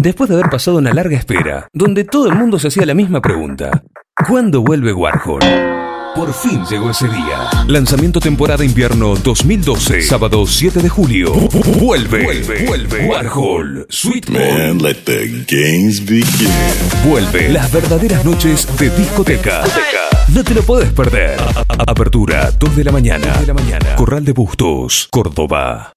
Después de haber pasado una larga espera, donde todo el mundo se hacía la misma pregunta, ¿cuándo vuelve Warhol? Por fin llegó ese día. Lanzamiento temporada invierno 2012, sábado 7 de julio. Vuelve, vuelve, vuelve. Warhol, Sweet Man, let the games begin. Vuelve las verdaderas noches de discoteca. No te lo puedes perder. Apertura 2 de la mañana. Corral de Bustos, Córdoba.